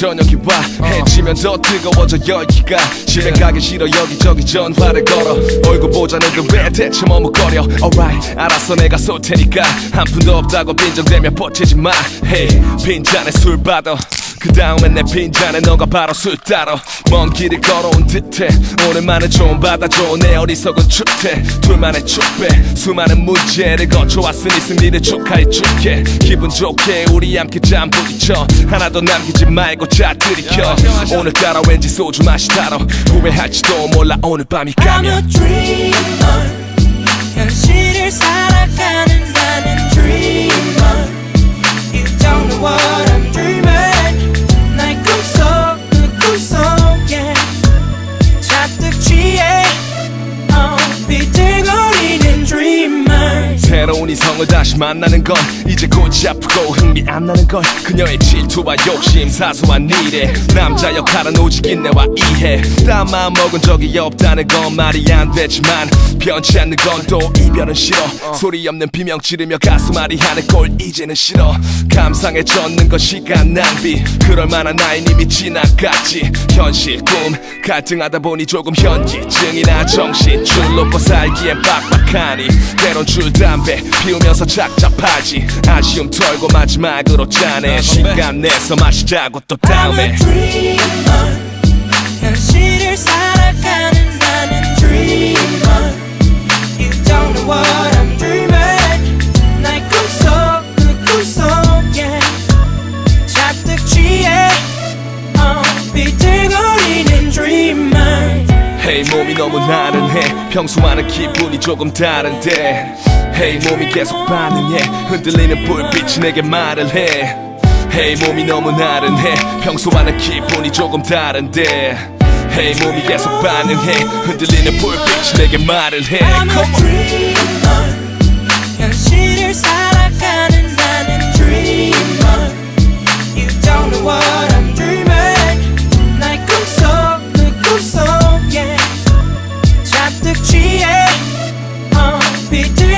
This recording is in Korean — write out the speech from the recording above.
저녁이 와. 해지면 더 뜨거워져 열기가. 집에 가기 싫어 여기저기 전화를 걸어. 얼굴 보자는데 왜 대체 머뭇거려. Alright 알았어 내가 쏠 테니까. 한 푼도 없다고 빈정대며 버티지 마. Hey 빈잔에 술 받아 그 다음엔 내 빈잔에 너가 바로 술 따러 먼 길을 걸어온 듯해. 오랜만에 좀 받아줘 내 어리석은 추태. 둘만의 축배 수많은 문제를 거쳐왔으니 승리를 축하해 줄게. 기분 좋게 우리 함께 잠 부딪혀. 하나도 남기지 말고 자 들이켜. 오늘따라 왠지 소주 맛이 달아 후회할지도 몰라. 오늘 밤이 I'm 가면 a dreamer be 새로운 이성을 다시 만나는 건 이제 골치 아프고 흥미 안 나는 걸 그녀의 질투와 욕심 사소한 일에 남자 역할은 오직 인내와 이해. 딴 마음 먹은 적이 없다는 건 말이 안 되지만 변치 않는 건 또 이별은 싫어. 소리 없는 비명 지르며 가슴 앓이 하는 꼴 이제는 싫어. 감상해졌는 건 시간 낭비. 그럴 만한 나이 이미 지나갔지. 현실 꿈 갈등하다 보니 조금 현기증이나 정신. 줄 놓고 살기엔 빡빡하니. 때론 줄 담배 피우면서 착잡하지. 아쉬움 털고 마지막으로 짜내. 시간 내서 마시자고 또 다음에. a dreamer. 현실을 살아가는 나는 dreamer. You don't know what I'm dreaming. 나의 꿈속 그 꿈속에 잔뜩 취해. oh, 비틀거리는 dreamer. Hey 몸이 너무 나른해. 평소와는 기분이 조금 다른데 Hey 몸이 계속 반응해. 흔들리는 불빛이 내게 말을 해. Hey 몸이 너무 나른해. 평소와는 기분이 조금 다른데. Hey 몸이 계속 반응해. 흔들리는 불빛이 내게 말을 해. I'm a dreamer. 현실을 살아가는 나는 dreamer. You don't know what I'm dreaming. 날 꿈속 그 꿈속에 잔뜩 취해. uh, 비틀